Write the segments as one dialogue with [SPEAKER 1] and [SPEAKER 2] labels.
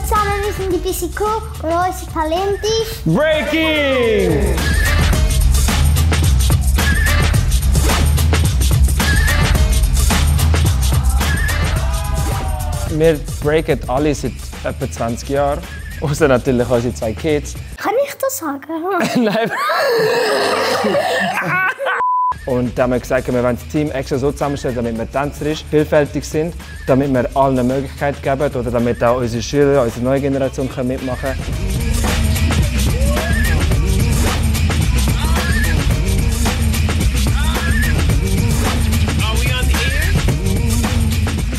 [SPEAKER 1] zusammen, wir sind ein bisschen cool und unser Talent ist...
[SPEAKER 2] Breaking! Wir breaken alle seit etwa 20 Jahren. Außer natürlich unsere zwei Kids.
[SPEAKER 1] Kann ich das sagen?
[SPEAKER 2] Nein. Und da haben wir gesagt, wir wollen das Team extra so zusammenstellen, damit wir tänzerisch vielfältig sind, damit wir allen eine Möglichkeit geben oder damit auch unsere Schüler, unsere neue Generation können mitmachen können.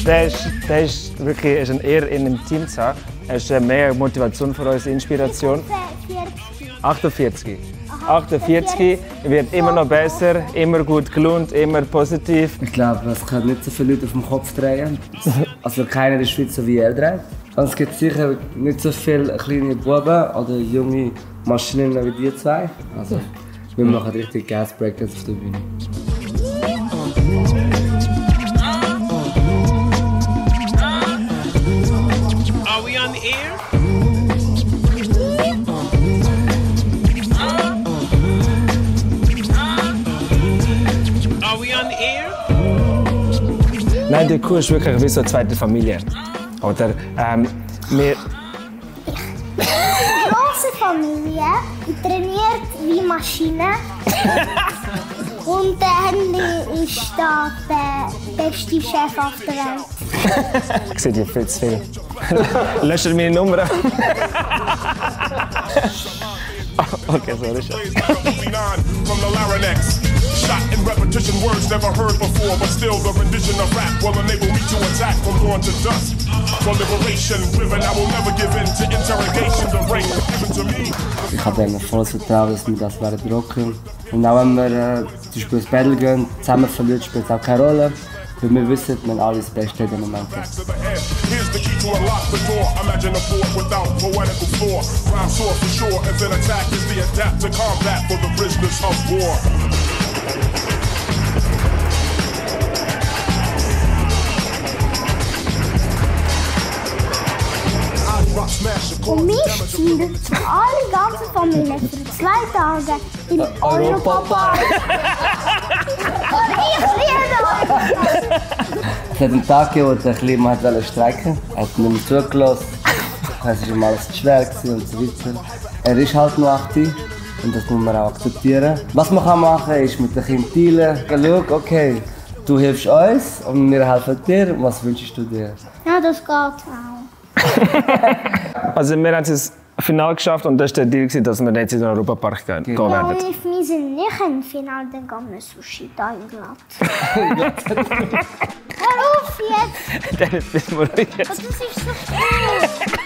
[SPEAKER 2] Der ist, der ist wirklich ist ein eher in einem Team zu haben. Er ist mehr Motivation für uns, Inspiration.
[SPEAKER 1] 40.
[SPEAKER 2] 48. 48 wird immer noch besser, immer gut gelohnt, immer positiv.
[SPEAKER 3] Ich glaube, es können nicht so viele Leute auf dem Kopf drehen. Also keiner in der Schweiz so wie er dreht. Also es gibt sicher nicht so viele kleine Buben oder junge Maschinen wie die zwei. Also wir machen richtig Gas Breakdance auf der Bühne.
[SPEAKER 2] Nein, die Kuh ist wirklich wie so eine zweite Familie. Oder ähm, wir,
[SPEAKER 1] Große Familie, trainiert wie Maschine. Und der Henry ist da der beste Chef auf der Welt.
[SPEAKER 2] ich sehe dir viel zu viel. Löschen meine Nummer. Okay. Chef.
[SPEAKER 4] 39 from the larynx. Shot in repetition, words never heard before, but still the rendition of rap will enable me to attack from dawn to dusk. For liberation, driven, I will never give in to interrogation. The rank given to me.
[SPEAKER 3] Ich habe ihnen volles Vertrauen, dass wir das werden rocken. Und auch wenn wir äh, zum Beispiel ins Battle gehen, zusammen verlieren, spielt es auch keine Rolle. Weil wir wissen, haben alles Beste in dem Moment.
[SPEAKER 4] soar for.
[SPEAKER 1] Und mich ziehen alle ganze Familie für zwei Tage in Europapark. Und ich liebe Europa.
[SPEAKER 3] Es hat einen Tag gegeben, wo der Kleine man wollte streiken. Er hat nicht mehr zugelassen. Es war ihm alles zu schwer und so weiter. Er ist halt noch 18 und das muss man auch akzeptieren. Was man kann machen kann, ist mit den Kindern teilen. Schau, okay, du hilfst uns und wir helfen dir. Was wünschst du dir?
[SPEAKER 1] Ja, das geht auch.
[SPEAKER 2] Also wir haben es ins Finale geschafft und das war der Deal, dass wir jetzt in den Europapark gehen,
[SPEAKER 1] Ja,
[SPEAKER 2] werden.
[SPEAKER 1] und if wir sind nicht im Finale, dann gehen wir Sushi da in Glatt. Hör auf jetzt!
[SPEAKER 2] Dennis, bist du ruhig jetzt?
[SPEAKER 1] Das ist so cool!